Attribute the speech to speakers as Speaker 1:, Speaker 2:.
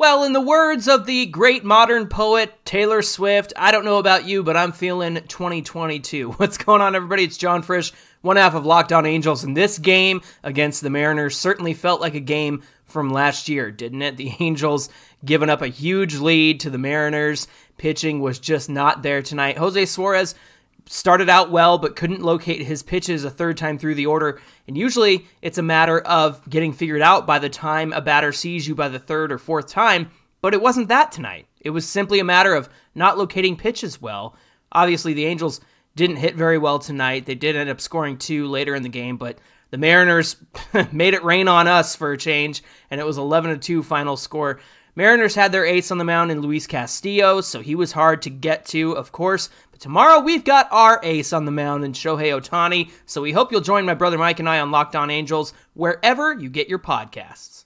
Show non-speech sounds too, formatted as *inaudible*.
Speaker 1: Well, in the words of the great modern poet Taylor Swift, I don't know about you, but I'm feeling 2022. *laughs* What's going on, everybody? It's John Frisch, one half of Locked On Angels, and this game against the Mariners certainly felt like a game from last year, didn't it? The *laughs* Angels giving up a huge lead to the Mariners. Pitching was just not there tonight. Jose Suarez started out well but couldn't locate his pitches a third time through the order. And usually it's a matter of getting figured out by the time a batter sees you by the third or fourth time, but it wasn't that tonight. It was simply a matter of not locating pitches well. Obviously, the Angels didn't hit very well tonight. They did end up scoring two later in the game, but the Mariners *laughs* made it rain on us for a change, and it was 11 2 final score. Mariners had their ace on the mound in Luis Castillo, so he was hard to get to, of course. But tomorrow we've got our ace on the mound in Shohei Ohtani, so we hope you'll join my brother Mike and I on Locked On Angels wherever you get your podcasts.